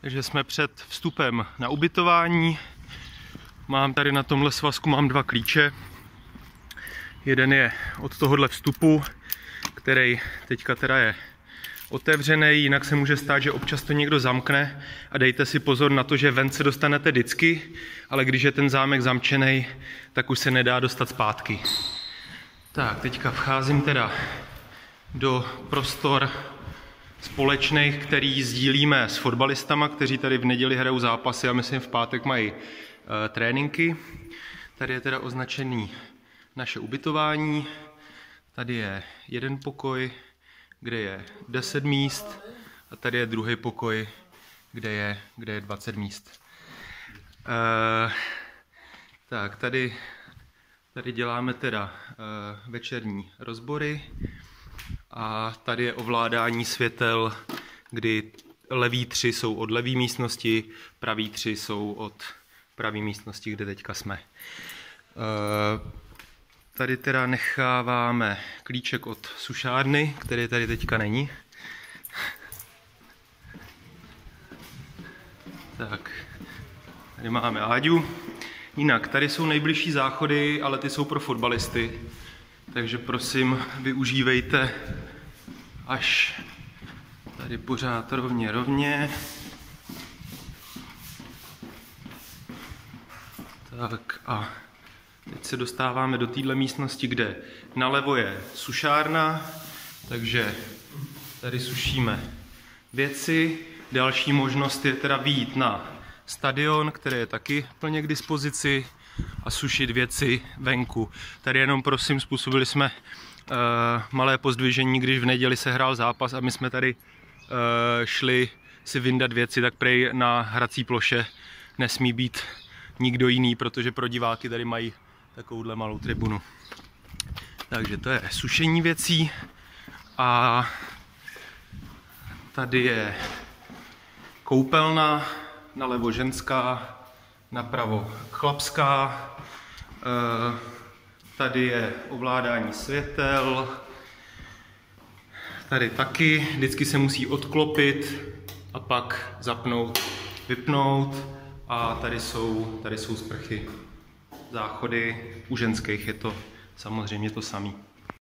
Takže jsme před vstupem na ubytování. Mám tady na tomhle svazku mám dva klíče. Jeden je od tohohle vstupu, který teďka teda je otevřený, jinak se může stát, že občas to někdo zamkne a dejte si pozor na to, že ven se dostanete vždycky, ale když je ten zámek zamčený, tak už se nedá dostat zpátky. Tak, teďka vcházím teda do prostor společných, který sdílíme s fotbalistama, kteří tady v neděli hrajou zápasy a myslím v pátek mají uh, tréninky. Tady je teda označený naše ubytování. Tady je jeden pokoj, kde je 10 míst a tady je druhý pokoj, kde je, kde je 20 míst. Uh, tak, tady, tady děláme teda uh, večerní rozbory a tady je ovládání světel, kdy levý tři jsou od levé místnosti, pravý tři jsou od pravé místnosti, kde teďka jsme. Uh, Tady teda necháváme klíček od sušárny, který tady teďka není. Tak, tady máme Áďu. Jinak, tady jsou nejbližší záchody, ale ty jsou pro fotbalisty. Takže prosím, využívejte až tady pořád rovně rovně. Tak a Teď se dostáváme do téhle místnosti, kde nalevo je sušárna, takže tady sušíme věci. Další možnost je teda výjít na stadion, který je taky plně k dispozici a sušit věci venku. Tady jenom prosím, způsobili jsme malé pozdvižení, když v neděli se hrál zápas a my jsme tady uh, šli si vyndat věci, tak prej na hrací ploše nesmí být nikdo jiný, protože pro diváky tady mají takovouhle malou tribunu. Takže to je sušení věcí a tady je koupelna, nalevo ženská, napravo chlapská, eh, tady je ovládání světel, tady taky, vždycky se musí odklopit a pak zapnout, vypnout. A tady jsou, tady jsou sprchy záchody, u ženských je to samozřejmě to samé.